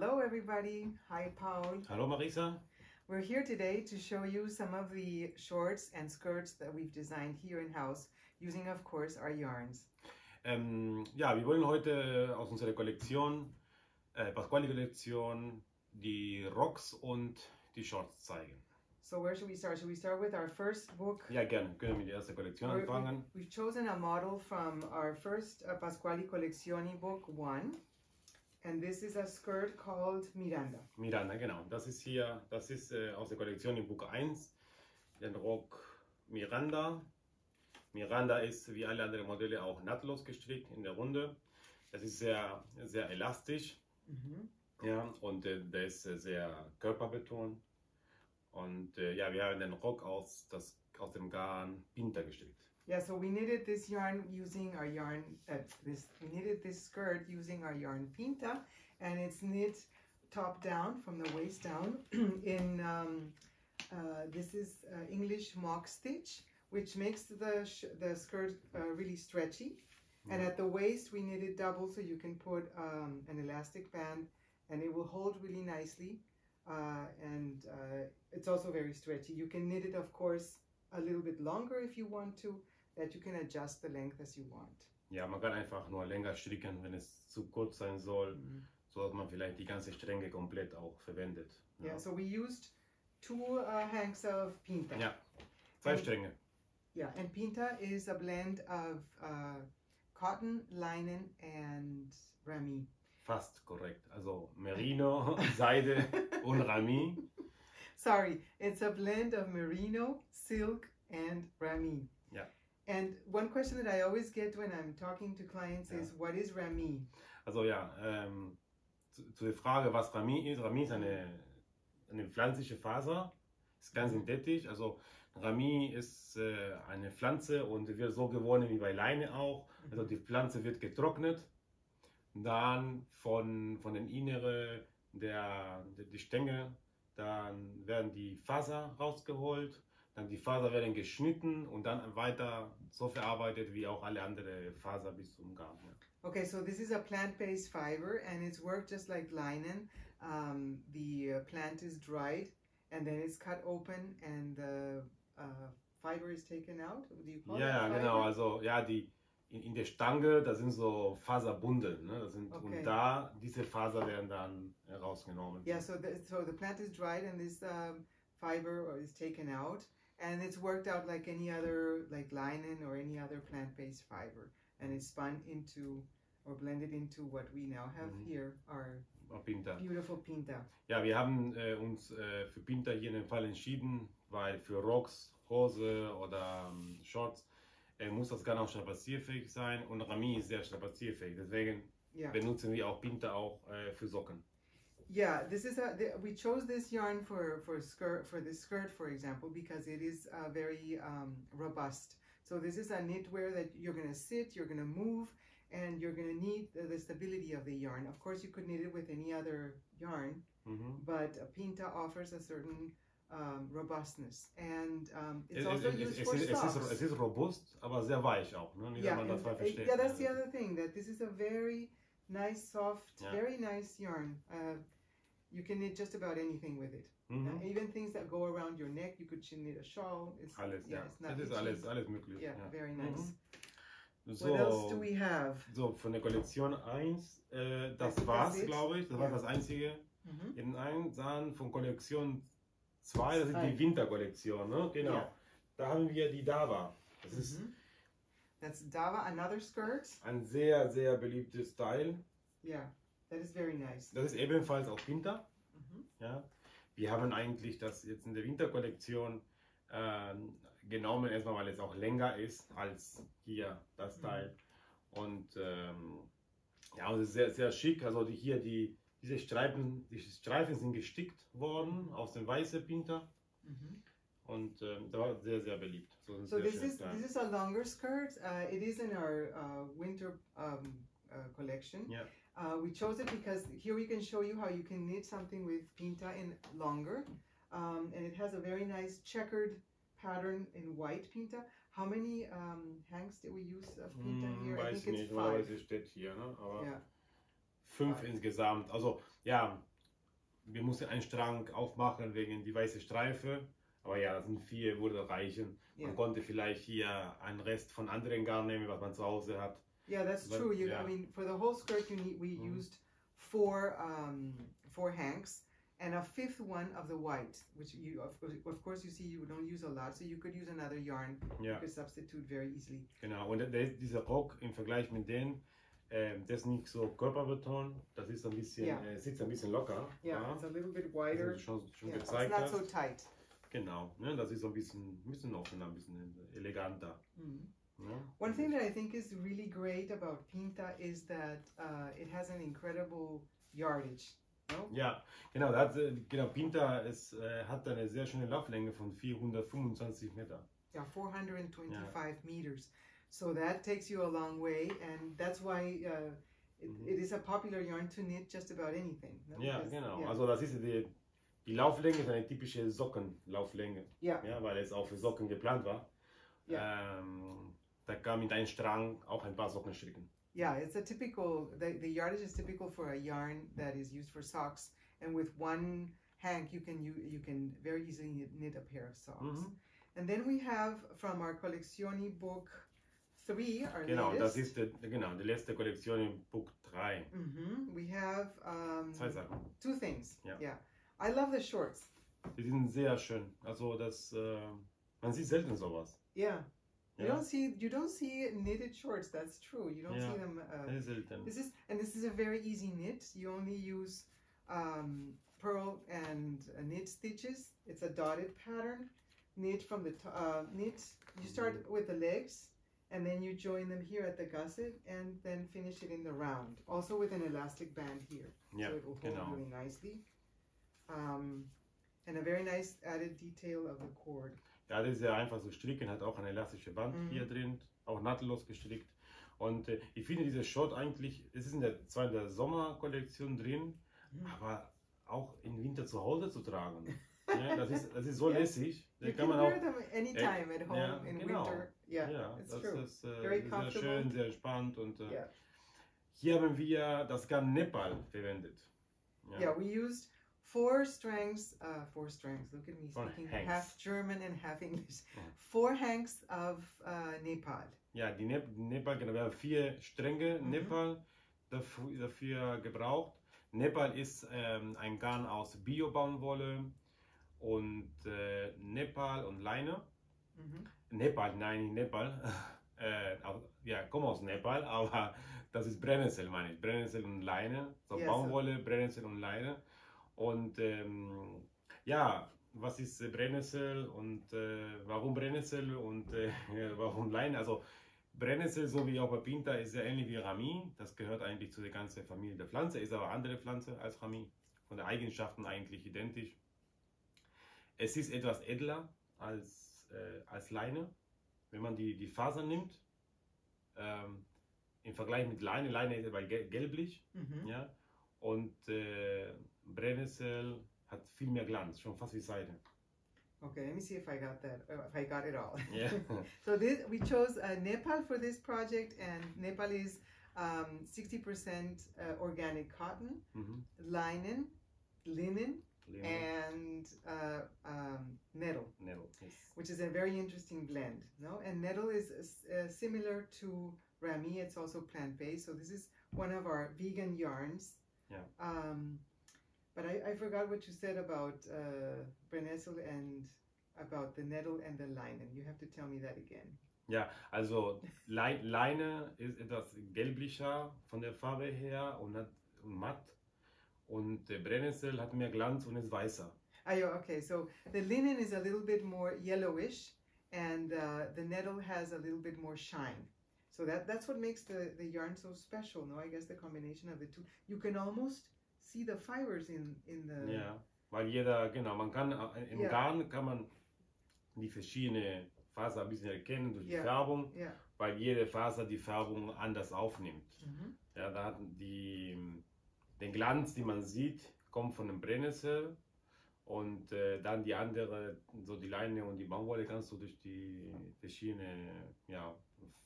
Hello, everybody. Hi, Paul. Hallo Marisa. We're here today to show you some of the shorts and skirts that we've designed here in house using, of course, our yarns. Ähm, ja, wir wollen heute aus unserer Kollektion, äh, Pasquali-Kollektion, die Rocks und die Shorts zeigen. So, where should we start? Should we start with our first book? Ja, gerne. Können wir mit der ersten Kollektion We're- anfangen. We've, chosen a model from our first uh, Pasquali Collezioni book one, and this is a skirt called Miranda. Miranda, genau. Das ist hier, das ist äh, aus der Kollektion in Buch 1, den Rock Miranda. Miranda ist wie alle anderen Modelle auch nahtlos gestrickt in der Runde. Das ist sehr, sehr elastisch. Mhm. Ja, und äh, der ist äh, sehr körperbetont. Und äh, ja, wir haben den Rock aus, das, aus dem Garn Pinta gestrickt. Yeah, so we knitted this yarn using our yarn, uh, this, we knitted this skirt using our yarn Pinta, and it's knit top down from the waist down in, um, uh, this is uh, English mock stitch, which makes the, sh- the skirt uh, really stretchy. And at the waist, we knitted double so you can put um, an elastic band and it will hold really nicely. Uh, and uh, it's also very stretchy. You can knit it, of course, a little bit longer if you want to, that you can adjust the length as you want. Ja, man kann einfach nur länger stricken, wenn es zu kurz sein soll, so dass man vielleicht die ganze Stränge komplett auch verwendet. Yeah, so we used two uh, hanks of pinta. Ja, zwei And- Stränge. Yeah, and pinta is a blend of uh, cotton, linen, and rami. Fast korrekt. Also Merino, Seide und Rami. Sorry, it's a blend of merino, silk, and rami. Yeah. And one question that I always get when I'm talking to clients is, what is rami? Also ja, ähm, zu, zu der Frage, was Rami ist. Rami ist eine, eine pflanzliche Faser, ist ganz synthetisch. Also Rami ist äh, eine Pflanze und wird so gewonnen wie bei Leine auch. Also die Pflanze wird getrocknet, dann von, von den Inneren der, der die Stängel, dann werden die Faser rausgeholt, dann die Faser werden geschnitten und dann weiter so verarbeitet wie auch alle anderen Faser bis zum Garn. Ja. Okay, so this is a plant-based fiber, and it's worked just like linen. Um, the uh, plant is dried, and then it's cut open, and the uh, fiber is taken out. Do you call Ja, it genau. Also ja, die in, in der Stange, da sind so Faserbundel, ne? Das sind, Okay. Und da diese Faser werden dann herausgenommen. Yeah, so the, so the plant is dried, and this um, fiber is taken out, and it's worked out like any other, like linen or any other plant-based fiber, and it's spun into or blended into what we now have Mhm. here, our Pinta. beautiful pinta. Ja, wir haben äh, uns äh, für Pinta hier in dem Fall entschieden, weil für Rocks, Hose oder ähm, Shorts äh, muss das Garn auch strapazierfähig sein und Rami ist sehr strapazierfähig. Deswegen Yeah. benutzen wir auch Pinta auch äh, für Socken. Yeah, this is a. The, we chose this yarn for for skirt for this skirt, for example, because it is uh, very um, robust. So this is a knitwear that you're gonna sit, you're gonna move, and you're gonna need the, the stability of the yarn. Of course, you could knit it with any other yarn, Mhm. but a pinta offers a certain um, robustness, and um, it's Es, also es, used es, for ist, es, ist, socks. es ist robust, aber sehr weich auch. Ne? Yeah, das and- falsch versteht. yeah, that's the other thing. That this is a very nice, soft, Yeah. very nice yarn. Uh, you can knit just about anything with it. Mhm. Uh, even things that go around your neck, you could knit a shawl. It's, Alles, yeah, ja. it's not Das ist alles, alles möglich. Yeah, ja. very Mhm. nice. So, What else do we have? so, von der Kollektion 1, äh, das That's war's, glaube ich. Das war Ja. das einzige. Mhm. In einem dann von Kollektion 2, das ist die Winterkollektion, ne? Genau. Ja. Da haben wir die Dava. Das ist Mhm. That's Dava, another skirt. ein sehr, sehr beliebtes Style. Yeah, that is very nice. Das ist ebenfalls auch Winter. Mhm. Ja. Wir haben eigentlich das jetzt in der Winterkollektion ähm, genommen, erstmal weil es auch länger ist als hier das Mhm. Teil. Und ähm, ja, ist sehr, sehr schick. Also die, hier die, diese Streifen, die Streifen sind gestickt worden aus dem weißen Pinter. Mhm. Und ähm, das war sehr, sehr beliebt. So, So sehr this is this is a longer skirt. Uh, it is in our uh, winter um, uh, collection. Yeah. Uh, we chose it because here we can show you how you can knit something with pinta in longer, um, and it has a very nice checkered pattern in white pinta. How many um, hanks did we use of pinta Hm, here? I weiß think it's nicht, five. normalerweise steht hier, ne? aber Yeah. fünf Five. insgesamt. Also ja, wir mussten einen Strang aufmachen wegen die weiße Streife. Aber ja, das sind vier, würde reichen. Man Yeah. konnte vielleicht hier einen Rest von anderen Garn nehmen, was man zu Hause hat. Yeah, that's But- true. You, yeah. I mean, for the whole skirt, you need we Mhm. used four um, four hanks and a fifth one of the white, which you of, course- of course you see you don't use a lot, so you could use another yarn. Ja. You could substitute very easily. Genau, und der, dieser Rock im Vergleich mit den ähm, der ist nicht so körperbetont, das ist ein bisschen, Ja. äh, sitzt ein bisschen locker. Yeah, ja, it's a little bit wider. schon, schon Yeah, it's not so tight. Genau, ne, das ist so ein bisschen, ein bisschen offener, ein bisschen eleganter. Mhm. Ne? One thing that I think is really great about Pinta is that uh, it has an incredible yardage. No? Ja, genau, hat, genau Pinta ist, äh, hat eine sehr schöne Lauflänge von 425 Meter. Yeah, 425 meters. So that takes you a long way, and that's why uh, it, Mhm. it is a popular yarn to knit just about anything. no? Ja, Because- genau. yeah. Also das ist die, die Lauflänge ist eine typische Sockenlauflänge. Ja. Ja, weil es auch für Socken geplant war. Ähm, da kann mit einem Strang auch ein paar Socken stricken. Yeah, it's a typical, the, the yardage is typical for a yarn that is used for socks, and with one hank, you can you, you can very easily knit, a pair of socks. Mhm. And then we have from our Collezioni book three, our Genau, das latest. ist die, genau, die letzte Kollektion im Buch 3. Mhm, We have um, Zwei Sachen. two things. Ja. yeah. I love the shorts. Die sind sehr schön. Also das, äh, man sieht selten sowas. Yeah. You don't see you don't see knitted shorts. That's true. You don't Yeah. see them. Uh, this is and this is a very easy knit. You only use um, pearl and uh, knit stitches. It's a dotted pattern. Knit from the uh, knit. You start Mm-hmm. with the legs, and then you join them here at the gusset, and then finish it in the round. Also with an elastic band here, Ja, so it will hold genau. really nicely. Um, and a very nice added detail of the cord. Ja, das ist sehr einfach zu stricken, hat auch ein elastische Band Mhm. hier drin, auch nahtlos gestrickt. Und äh, ich finde diese Short eigentlich, es ist in der, zwar in der Sommerkollektion drin, Mhm. aber auch im Winter zu Hause zu tragen. ja, das, ist, das ist so Ja. lässig. Da kann man auch, anytime at home ja, in genau. winter. Yeah, ja, it's das true. ist äh, Very sehr schön, sehr entspannt. Und äh, Yeah. hier haben wir das Garn Nepal verwendet. Ja. Yeah, we used four strands, uh, four strands. Look at me speaking hanks. half German and half English. Yeah. Four hanks of uh, Nepal. Ja, die Nep Nepal, genau, wir haben vier Stränge Mhm. Nepal dafür, dafür gebraucht. Nepal ist ähm, ein Garn aus Bio-Baumwolle und äh, Nepal und Leine. Mhm. Nepal, nein, nicht Nepal. äh, ja, komme aus Nepal, aber das ist Brennnessel, meine ich. Brennnessel und Leine. So so. Baumwolle, Brennnessel und Leine. Und ähm, ja, was ist äh, Brennnessel und äh, warum Brennnessel und äh, warum Leine? Also Brennnessel, so wie auch bei Pinta, ist sehr ähnlich wie Rami. Das gehört eigentlich zu der ganzen Familie der Pflanze, ist aber andere Pflanze als Rami. Von den Eigenschaften eigentlich identisch. Es ist etwas edler als, äh, als Leine, wenn man die, die Faser nimmt. Ähm, Im Vergleich mit Leine, Leine ist aber gel- gelblich. Mhm. Ja? Und äh, Brennnessel hat viel mehr Glanz, schon fast wie Seide. Okay, let me see if I got that. Uh, if I got it all. Ja. so this we chose uh, Nepal for this project, and Nepal is um, 60% uh, organic cotton, mhm. linen, linen, Lene, and uh, um, nettle. Nettle, yes. which is a very interesting blend. No, and nettle is uh, similar to rami. It's also plant based. So this is one of our vegan yarns. Yeah. Um, but I, I forgot what you said about uh, and about the nettle and the linen. You have to tell me that again. Ja, also Lei- Leine ist etwas gelblicher von der Farbe her und, hat, und matt. Und der Brennnessel hat mehr Glanz und ist weißer. Ah, yeah, okay. So the linen is a little bit more yellowish, and uh, the nettle has a little bit more shine. So that that's what makes the, the yarn so special. No, I guess the combination of the two. You can almost see the fibers in in the. Ja, weil jeder, genau, man kann äh, im Ja. Garn kann man die verschiedenen Faser ein bisschen erkennen durch die Ja. Färbung, Yeah. weil jede Faser die Färbung anders aufnimmt. Mhm. Ja, da hat die, den Glanz, den man sieht, kommt von dem Brennnessel und äh, dann die andere, so die Leine und die Baumwolle kannst du durch die verschiedene ja,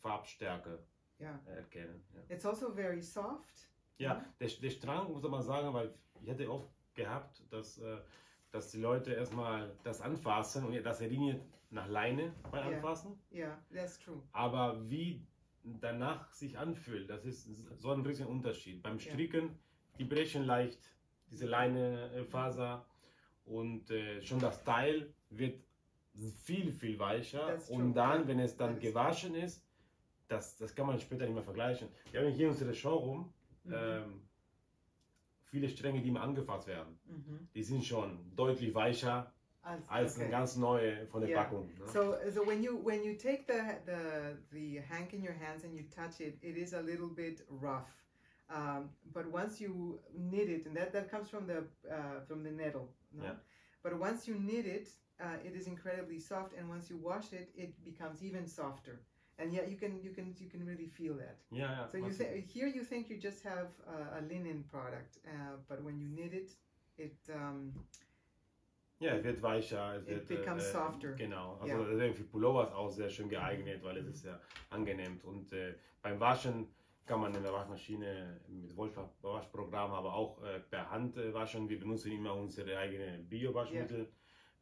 Farbstärke Yeah. erkennen. Ja, It's also very soft. Ja der, der Strang, muss man sagen, weil ich hatte oft gehabt, dass, äh, dass die Leute erstmal das anfassen und das erinnert nach Leine beim Ja. Anfassen. Yeah, that's true. Aber wie danach sich anfühlt, das ist so ein riesen Unterschied. Beim Ja. Stricken, die brechen leicht, diese Leinefaser und äh, schon das Teil wird viel, viel weicher. Und dann, ja. wenn es dann gewaschen ist, das, das kann man später nicht mehr vergleichen. Wir haben hier unsere Showroom, Mhm. ähm, viele Stränge, die immer angefasst werden. Mhm. Die sind schon deutlich weicher As- als okay. eine ganz neue von der Yeah. Packung. Ne? So, so when you when you take the the the hank in your hands and you touch it, it is a little bit rough. Um, but once you knit it, and that, that comes from the uh, from the nettle, no? Yeah. But once you knit it, uh, it is incredibly soft, and once you wash it, it becomes even softer. And yet you can you can you can really feel that. ja, ja. So you th- here you think you just have uh, a linen product, uh, but when you knit it, it um, Ja, es wird weicher, es It wird becomes softer. Genau, also Ja. das wäre für Pullovers auch sehr schön geeignet, weil es ist sehr angenehm. Und äh, beim Waschen kann man in der Waschmaschine mit Waschpa- Waschprogramm, aber auch äh, per Hand äh, waschen. Wir benutzen immer unsere eigene Bio-Waschmittel.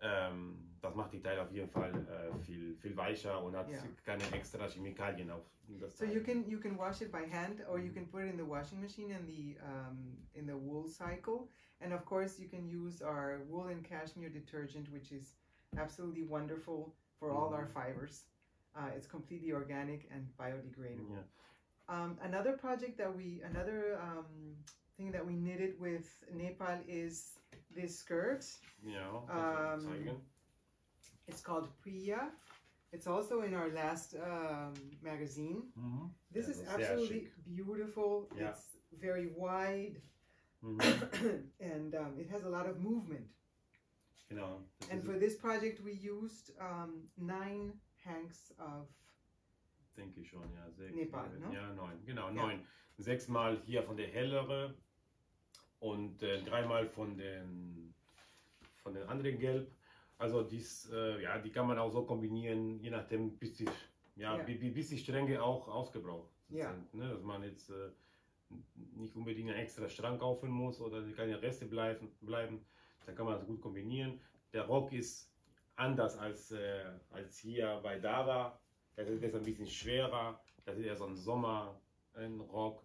Ähm, das macht die Teile auf jeden Fall äh, viel, viel weicher und hat Ja. keine extra Chemikalien auf das So Teil. you can you can wash it by hand, or you can put it in the washing machine in the um, in the wool cycle, and of course you can use our wool and cashmere detergent, which is absolutely wonderful for all our fibers. Uh, it's completely organic and biodegradable. Ja. Um, another project that we another um, thing that we knitted with Nepal is this skirt. Ja, kannst du Ähm, zeigen. It's called Priya. It's also in our last um, magazine. Mhm. This Ja, is absolutely beautiful. Yeah. It's very wide Mhm. and um, it has a lot of movement. Genau. Das And for this project, we used um, nine hanks of Denke ich schon, ja. Sechs, Nepal, sieben, ne? Ja, neun, genau, Ja. neun. Sechsmal hier von der hellere und äh, dreimal von den, von den anderen Gelb. Also dies, äh, ja, die kann man auch so kombinieren, je nachdem, bis die, ja, Ja. bi- bi- bis die Stränge auch ausgebraucht Ja. sind. Ne? Dass man jetzt äh, nicht unbedingt einen extra Strang kaufen muss oder keine Reste bleiben, bleiben. Dann kann man das gut kombinieren. Der Rock ist anders als, äh, als hier bei Dava. Das ist jetzt ein bisschen schwerer. Das ist eher so ein Sommerrock.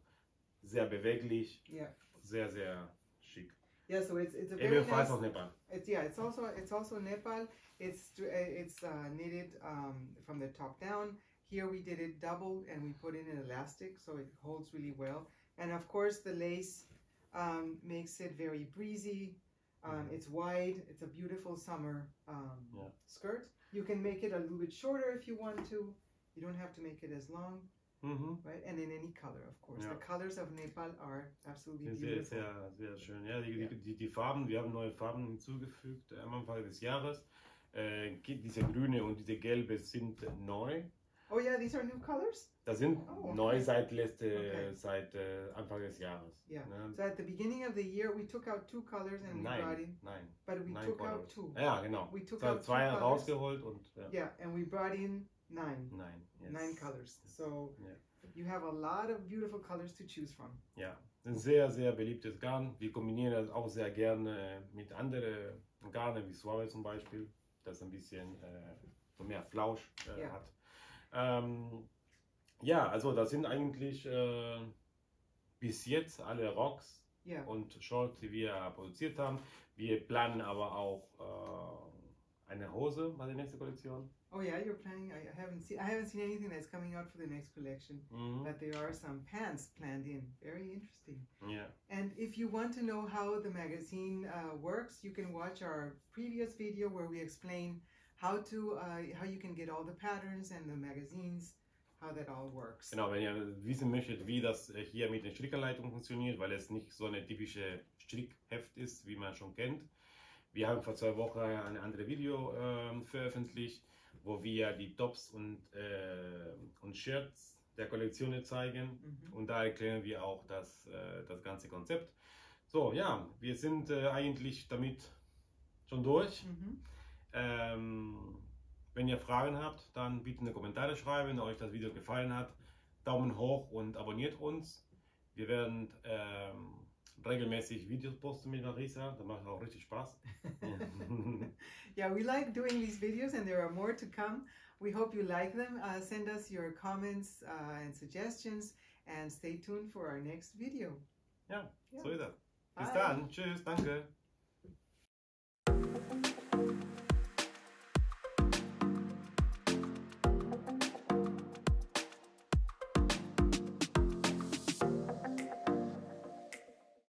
Sehr beweglich. yeah Sehr, sehr schick. yeah. So it's it's a very Ebenfalls nice. aus Nepal. It's yeah. It's also it's also Nepal. It's uh, it's uh, knitted um, from the top down. Here we did it double and we put in an elastic so it holds really well. And of course the lace um, makes it very breezy. Um, Mhm. It's wide. It's a beautiful summer um, Yeah. skirt. You can make it a little bit shorter if you want to. You don't have to make it as long, Mhm. right? And in any color, of course. Yeah. The colors of Nepal are absolutely beautiful. sehr, sehr schön. Ja, die, Ja. Die, die, Farben, wir haben neue Farben hinzugefügt äh, am Anfang des Jahres. Äh, diese grüne und diese gelbe sind neu. Oh yeah, these are new colors. Das sind Oh, neu okay. seit, letzte, Okay. seit äh, Anfang des Jahres. Yeah. Ne? So at the beginning of the year, we took out two colors and we brought in, nein. but we nein took out colors. two. Ja, genau. We took Zwei, out zwei rausgeholt und ja. Yeah, and we brought in nine, nein. Yes. nine colors. So Yeah. you have a lot of beautiful colors to choose from. Ja, ein sehr, sehr beliebtes Garn. Wir kombinieren das auch sehr gerne mit anderen Garnen, wie Suave zum Beispiel, das ein bisschen äh, mehr Flausch äh, Ja. hat. Ähm, ja, also das sind eigentlich äh, bis jetzt alle Rocks Yeah. und Shorts, die wir produziert haben. Wir planen aber auch äh, eine Hose bei der nächsten Kollektion. Oh yeah, you're planning. I, haven't seen. I haven't seen anything that's coming out for the next collection, Mhm. but there are some pants planned in. Very interesting. Ja. And if you want to know how the magazine uh, works, you can watch our previous video where we explain how to uh, how you can get all the patterns and the magazines, how that all works. Genau, wenn ihr wissen möchtet, wie das äh, hier mit den Strickanleitungen funktioniert, weil es nicht so eine typische Strickheft ist, wie man schon kennt. Wir haben vor zwei Wochen ein anderes Video ähm, veröffentlicht, wo wir die Tops und, äh, und Shirts der Kollektion zeigen. Mhm. Und da erklären wir auch das, äh, das ganze Konzept. So, ja, wir sind äh, eigentlich damit schon durch. Mhm. Ähm, wenn ihr Fragen habt, dann bitte in die Kommentare schreiben, wenn euch das Video gefallen hat. Daumen hoch und abonniert uns. Wir werden ähm, regelmäßig Videos poste mit Marisa. Da macht auch richtig Spaß. yeah, we like doing these videos and there are more to come. We hope you like them. Uh, send us your comments uh, and suggestions and stay tuned for our next video. Ja, Ja. so ist das. Bis Bye. dann. Tschüss, danke.